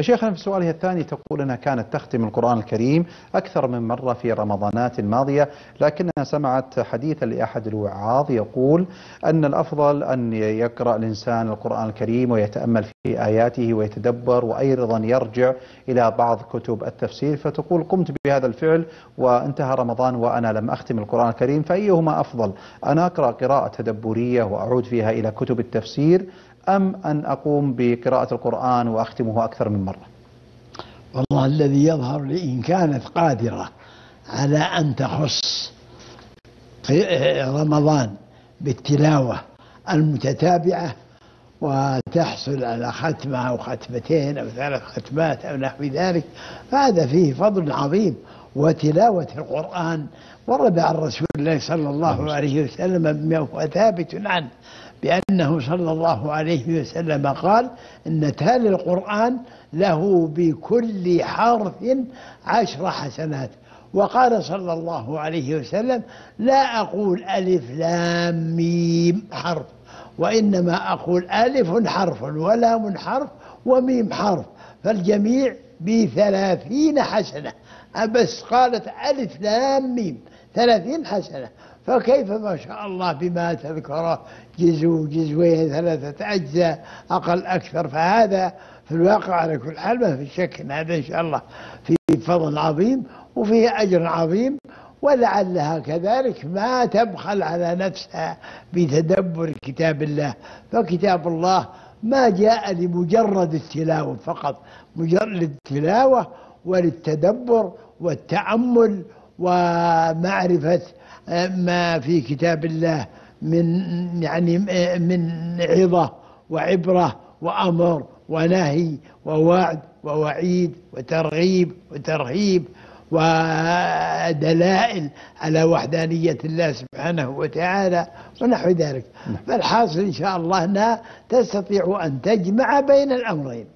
شيخنا في سؤالها الثاني تقول أنها كانت تختم القرآن الكريم أكثر من مرة في رمضانات ماضية لكنها سمعت حديثا لأحد الوعاظ يقول أن الأفضل أن يقرأ الإنسان القرآن الكريم ويتأمل في آياته ويتدبر وأيضا يرجع إلى بعض كتب التفسير فتقول قمت بهذا الفعل وانتهى رمضان وأنا لم أختم القرآن الكريم فأيهما أفضل؟ أن أقرأ قراءة تدبرية وأعود فيها إلى كتب التفسير أم أن أقوم بقراءة القرآن وأختمه أكثر من مرة؟ والله الذي يظهر لي إن كانت قادرة على أن تخص رمضان بالتلاوة المتتابعة وتحصل على ختمة أو ختمتين أو ثلاث ختمات أو نحو ذلك فهذا فيه فضل عظيم. وتلاوة القرآن ورد عن رسول الله صلى الله عليه وسلم بما هو ثابت عنه بأنه صلى الله عليه وسلم قال إن تالي القرآن له بكل حرف عشر حسنات. وقال صلى الله عليه وسلم لا أقول ألف لام ميم حرف وإنما أقول ألف حرف ولام حرف وميم حرف. فالجميع بثلاثين حسنة. بس قالت ألف لام ميم. ثلاثين حسنة. فكيف ما شاء الله بما تذكره جزء جزوين ثلاثة أجزاء أقل أكثر. فهذا في الواقع على كل حال ما في شك هذا إن شاء الله فيه فضل عظيم وفيه أجر عظيم. ولعلها كذلك ما تبخل على نفسها بتدبر كتاب الله. فكتاب الله ما جاء لمجرد التلاوة فقط مجرد التلاوة وللتدبر والتأمل ومعرفة ما في كتاب الله من يعني من عظة وعبرة وأمر ونهي ووعد ووعيد وترغيب وترهيب ودلائل على وحدانية الله سبحانه وتعالى ونحو ذلك. فالحاصل إن شاء الله أنها تستطيع أن تجمع بين الأمرين.